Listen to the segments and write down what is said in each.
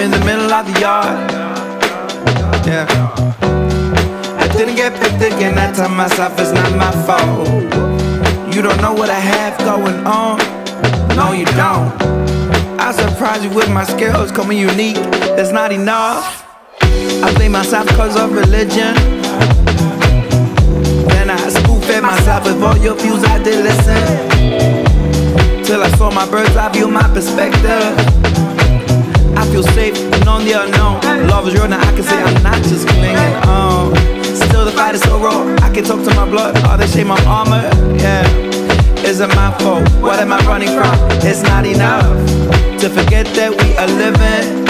In the middle of the yard. Yeah. I didn't get picked again. I tell myself it's not my fault. You don't know what I have going on. No, you don't. I surprise you with my skills, call me unique. It's not enough. I blame myself cause of religion. Then I spoon fed myself with all your views. I did listen. Till I saw my bird's eye view, my perspective. Feel safe and on the unknown. Love is real now. I can say I'm not just clinging on. Still the fight is so raw. I can talk to my blood. All they shame I'm armor. Yeah. Is it my fault? What am I running from? It's not enough to forget that we are living.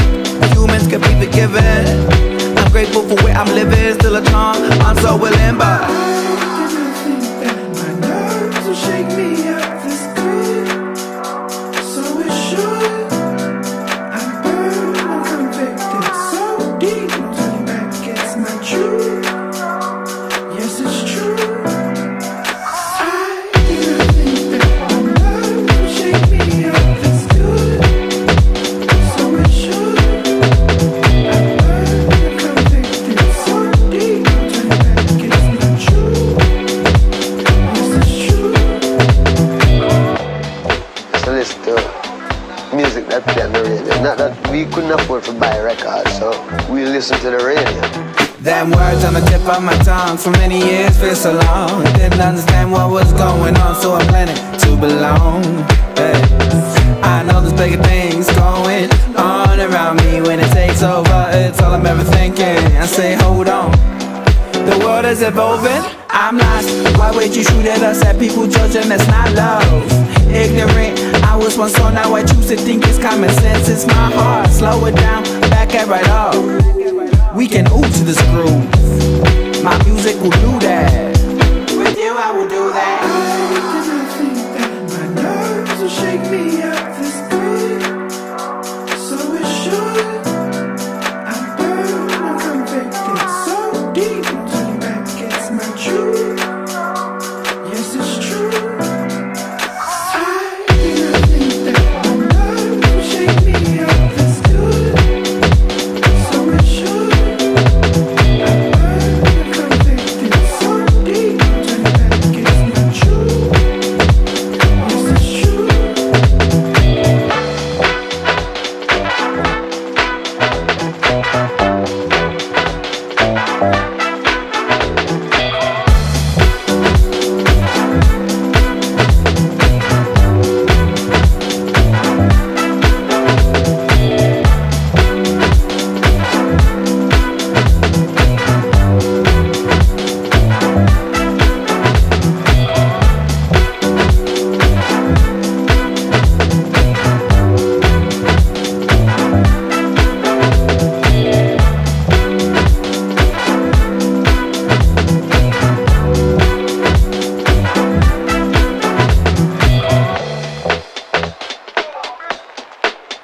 Humans can be forgiven. I'm grateful for where I'm living. Still a charm. I'm so willing, but. Couldn't afford to buy records, so we listen to the radio. Them words on the tip of my tongue for many years feel so long. Didn't understand what was going on, so I'm planning to belong. Hey. I know there's bigger things going on around me when it takes over. It's all I'm ever thinking. I say, hold on. The world is evolving. I'm lost. Why would you shoot at us at people judging? That's not love. Ignorant. Was once so now I choose to think it's common sense. It's my heart. Slow it down, back it right up. We can ooh to this groove. My music will do that.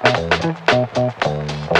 Música